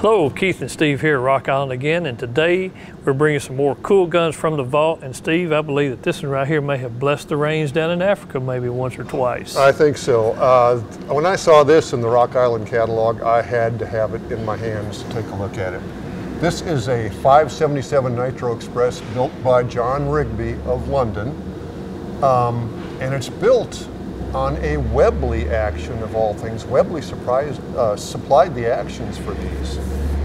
Hello, Keith and Steve here at Rock Island again, and today we're bringing some more cool guns from the vault. And Steve, I believe that this one right here may have blessed the range down in Africa maybe once or twice. I think so. Uh, when I saw this in the Rock Island catalog, I had to have it in my hands to take a look at it. This is a 577 Nitro Express built by John Rigby of London, um, and it's built on a Webley action of all things. Webley surprised, uh, supplied the actions for these.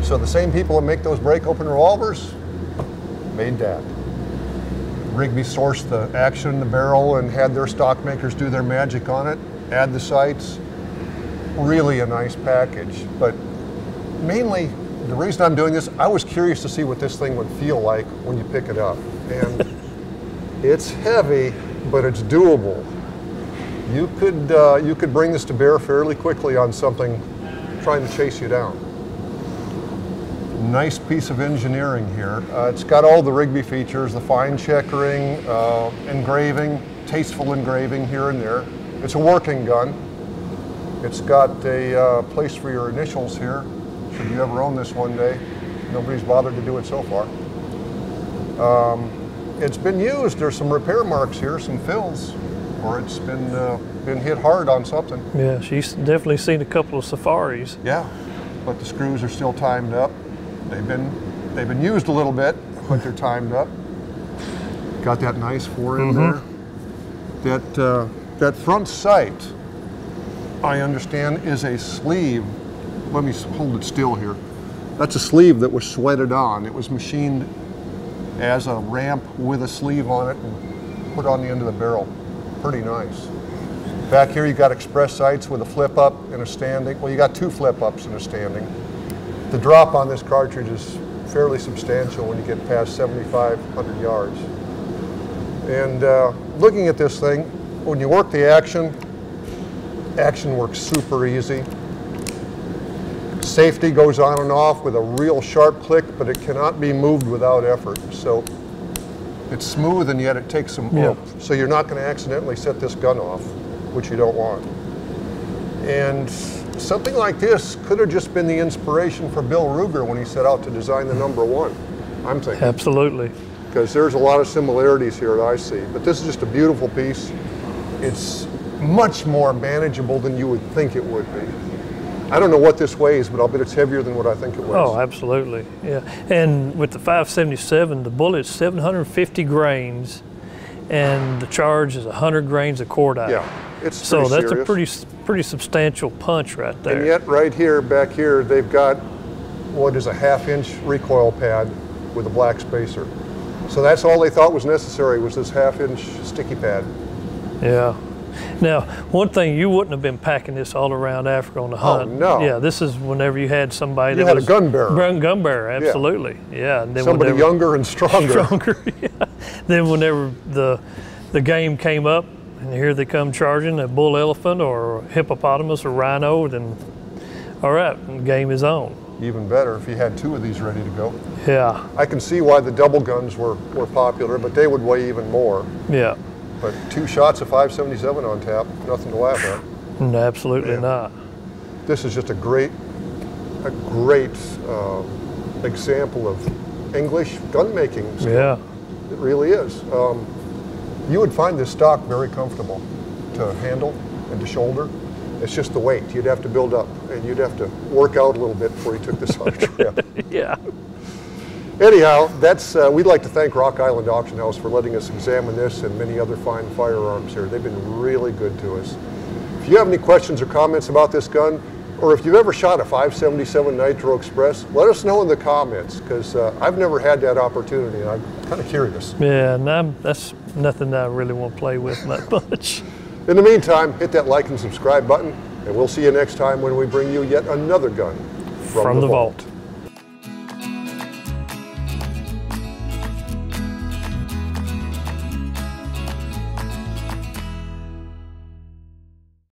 So the same people that make those break open revolvers made that. Rigby sourced the action in the barrel and had their stock makers do their magic on it, add the sights. Really a nice package. But mainly, the reason I'm doing this, I was curious to see what this thing would feel like when you pick it up. And it's heavy, but it's doable you could, uh, you could bring this to bear fairly quickly on something trying to chase you down. Nice piece of engineering here. Uh, it's got all the Rigby features, the fine checkering, uh, engraving, tasteful engraving here and there. It's a working gun. It's got a uh, place for your initials here, should you ever own this one day. Nobody's bothered to do it so far. Um, it's been used. There's some repair marks here, some fills or it's been uh, been hit hard on something. Yeah, she's definitely seen a couple of safaris. Yeah, but the screws are still timed up. They've been they've been used a little bit, but they're timed up. Got that nice fore end mm -hmm. there. That uh, that front sight, I understand, is a sleeve. Let me hold it still here. That's a sleeve that was sweated on. It was machined as a ramp with a sleeve on it and put on the end of the barrel pretty nice. Back here you've got express sights with a flip up and a standing. Well, you got two flip ups and a standing. The drop on this cartridge is fairly substantial when you get past 7,500 yards. And uh, looking at this thing, when you work the action, action works super easy. Safety goes on and off with a real sharp click, but it cannot be moved without effort. So it's smooth and yet it takes some yeah. oomph. So you're not going to accidentally set this gun off, which you don't want. And something like this could have just been the inspiration for Bill Ruger when he set out to design the number one. I'm thinking. Absolutely. Because there's a lot of similarities here that I see. But this is just a beautiful piece. It's much more manageable than you would think it would be. I don't know what this weighs, but I'll bet it's heavier than what I think it weighs. Oh, absolutely. Yeah. And with the 577, the bullet's 750 grains, and the charge is 100 grains of cordite. Yeah. It's so that's serious. a pretty pretty substantial punch right there. And yet, right here, back here, they've got what is a half-inch recoil pad with a black spacer. So that's all they thought was necessary was this half-inch sticky pad. Yeah. Now, one thing you wouldn't have been packing this all around Africa on the oh, hunt. Oh no! Yeah, this is whenever you had somebody you that had was a gun bearer. Gun bearer, absolutely. Yeah. yeah. And then somebody whenever, younger and stronger. Stronger. Yeah. Then whenever the the game came up, and here they come charging a bull elephant or hippopotamus or rhino, then all right, game is on. Even better if you had two of these ready to go. Yeah. I can see why the double guns were, were popular, but they would weigh even more. Yeah. But two shots of 577 on tap, nothing to laugh at. No, absolutely yeah. not. This is just a great, a great uh, example of English gun making. Yeah. It really is. Um, you would find this stock very comfortable to handle and to shoulder. It's just the weight. You'd have to build up and you'd have to work out a little bit before you took this on a trip. yeah. Anyhow, that's uh, we'd like to thank Rock Island Auction House for letting us examine this and many other fine firearms here. They've been really good to us. If you have any questions or comments about this gun, or if you've ever shot a 577 Nitro Express, let us know in the comments because uh, I've never had that opportunity and I'm kind of curious. Yeah, and that's nothing that I really want to play with that much. In the meantime, hit that like and subscribe button, and we'll see you next time when we bring you yet another gun from, from the, the vault. vault.